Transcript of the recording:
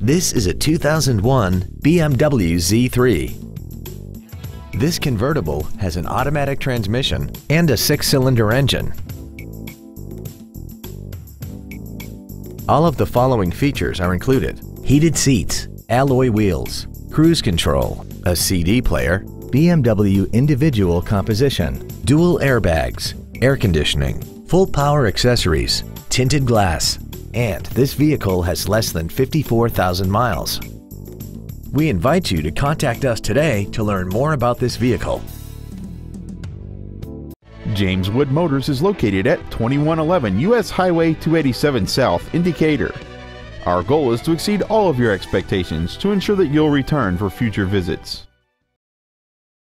This is a 2001 BMW Z3. This convertible has an automatic transmission and a six-cylinder engine. All of the following features are included. Heated seats, alloy wheels, cruise control, a CD player, BMW individual composition, dual airbags, air conditioning, full power accessories, tinted glass, and this vehicle has less than 54,000 miles. We invite you to contact us today to learn more about this vehicle. James Wood Motors is located at 2111 US Highway 287 South in Decatur. Our goal is to exceed all of your expectations to ensure that you'll return for future visits.